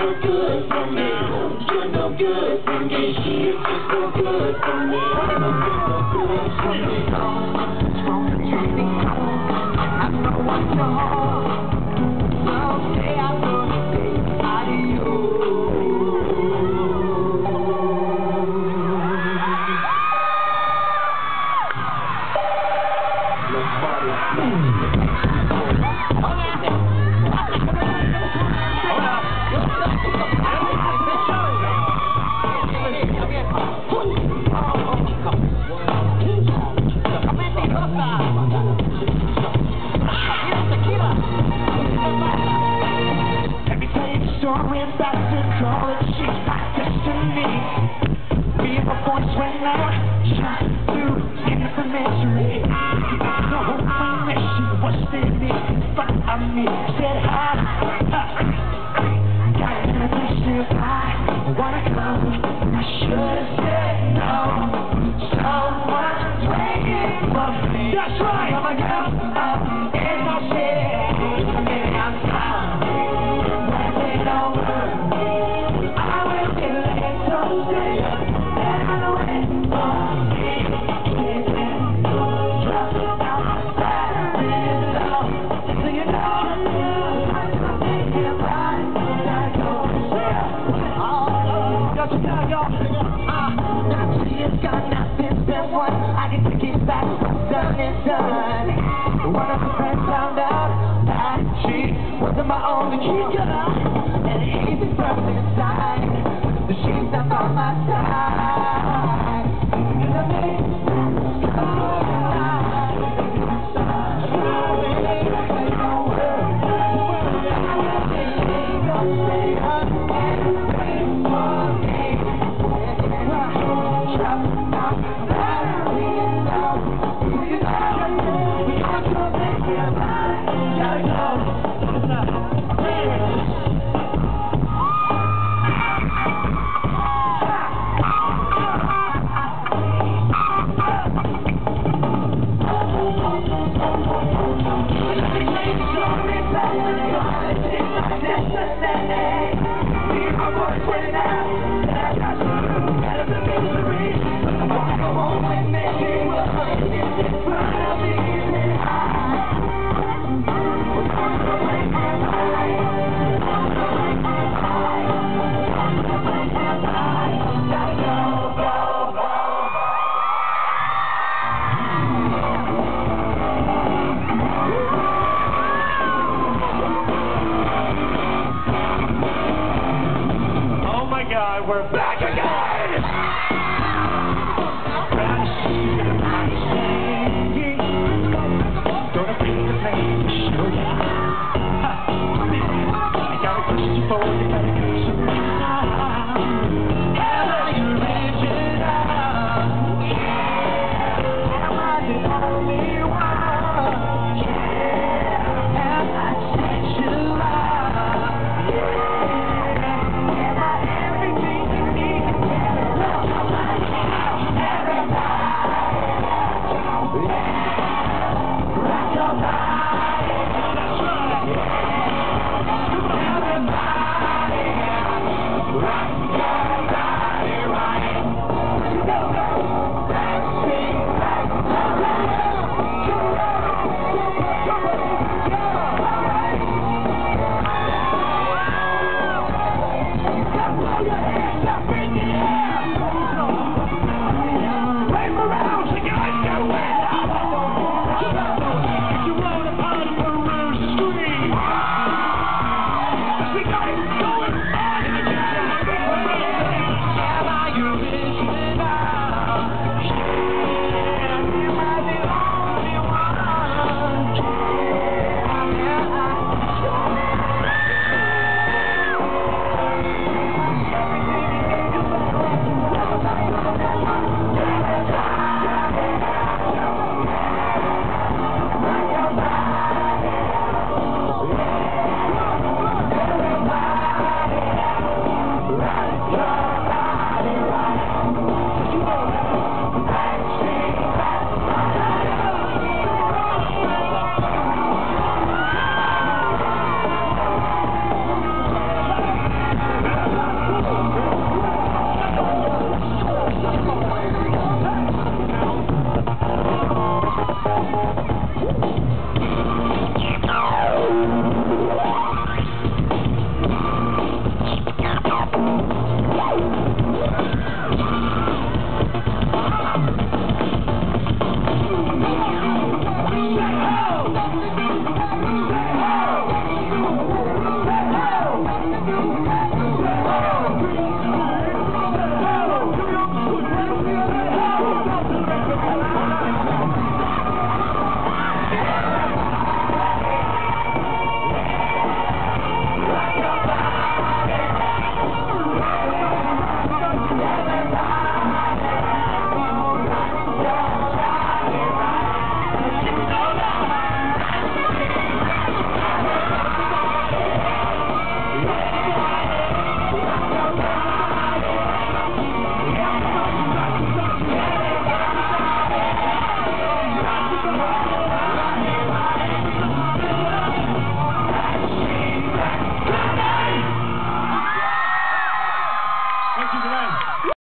no good for me. You're no good for me. She is just no good for me. I'm no good, no good for me. I know I'm so hard. about to call it. She's my destiny. Be my voice right now. Shine through in the misery. No, my mission was. done and done. One of friends found out that she wasn't my only key girl, and it ain't the